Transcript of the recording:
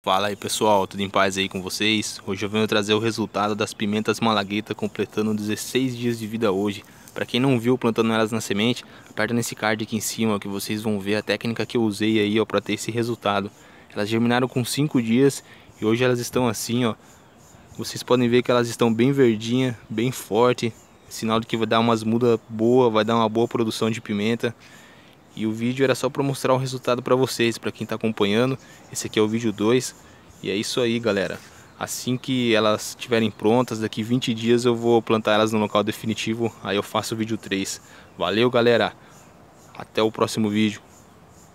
Fala aí pessoal, tudo em paz aí com vocês? Hoje eu venho trazer o resultado das pimentas malagueta completando 16 dias de vida hoje. Para quem não viu plantando elas na semente, aperta nesse card aqui em cima que vocês vão ver a técnica que eu usei aí ó para ter esse resultado. Elas germinaram com 5 dias e hoje elas estão assim ó. Vocês podem ver que elas estão bem verdinha, bem forte, sinal de que vai dar umas mudas boa, vai dar uma boa produção de pimenta. E o vídeo era só para mostrar o resultado para vocês, para quem está acompanhando. Esse aqui é o vídeo 2. E é isso aí, galera. Assim que elas estiverem prontas, daqui 20 dias eu vou plantar elas no local definitivo. Aí eu faço o vídeo 3. Valeu, galera. Até o próximo vídeo.